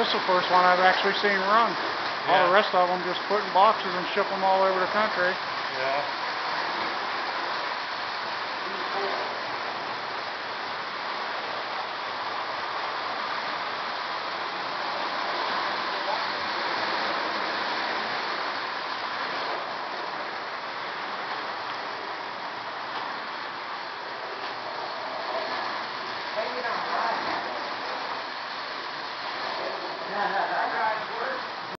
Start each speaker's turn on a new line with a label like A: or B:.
A: This is the first one I've actually seen run. All the rest of them just put in boxes and ship them all over the country.
B: Yeah. Ha ha ha.